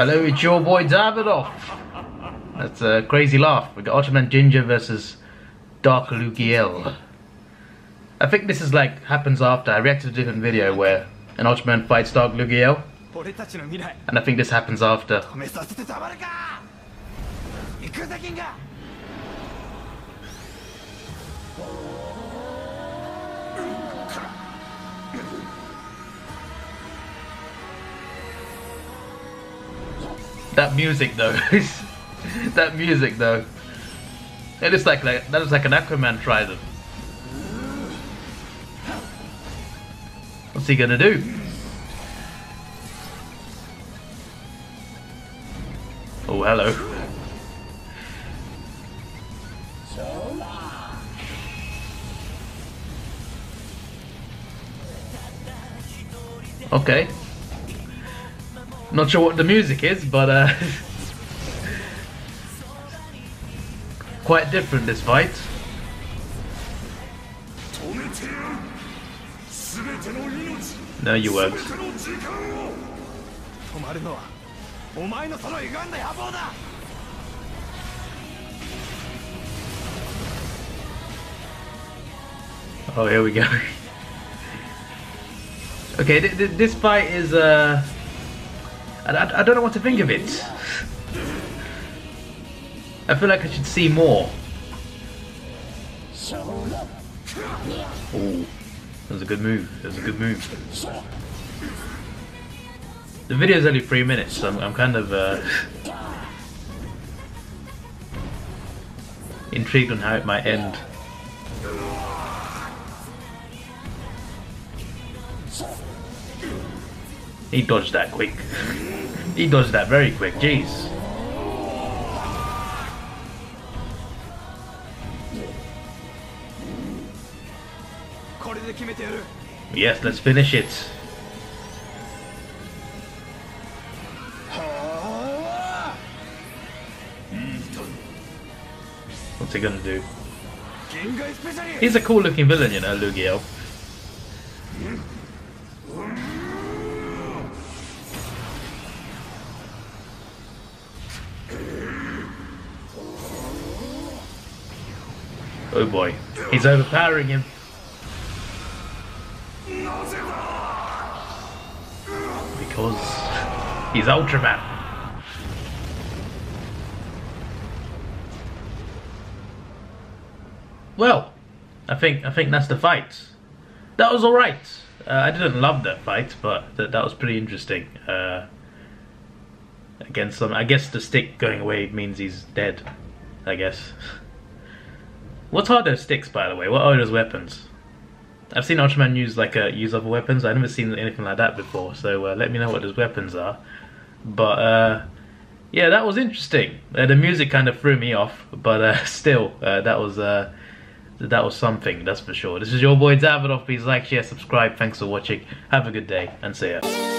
Hello, it's your boy Davidoff. That's a crazy laugh. We got Ultraman Ginga versus Dark Lugiel. I think this is like happens after. I reacted to a different video where an Ultraman fights Dark Lugiel. And I think this happens after. That music though, that music though. It is like, like that is like an Aquaman trident. What's he gonna do? Oh, hello. Okay. Not sure what the music is, but uh, quite different this fight. No, you won't. Oh, here we go. okay, th th this fight is uh, I, I, I don't know what to think of it. I feel like I should see more. Oh, that was a good move. That was a good move. The video is only three minutes, so I'm, I'm kind of uh, intrigued on how it might end. He dodged that quick. he dodged that very quick, jeez. Yes, let's finish it. What's he gonna do? He's a cool looking villain, you know, Lugiel. Oh boy. He's overpowering him. Because he's Ultraman. Well, I think I think that's the fight. That was alright. Uh, I didn't love that fight, but th that was pretty interesting. Uh, against some, I guess the stick going away means he's dead. I guess. What are those sticks, by the way? What are those weapons? I've seen Ultraman use like uh, use other weapons. I've never seen anything like that before. So uh, let me know what those weapons are. But uh, yeah, that was interesting. Uh, the music kind of threw me off, but uh, still, uh, that was that was something. That's for sure. This is your boy Davidoff. Please like, share, subscribe. Thanks for watching. Have a good day, and see ya.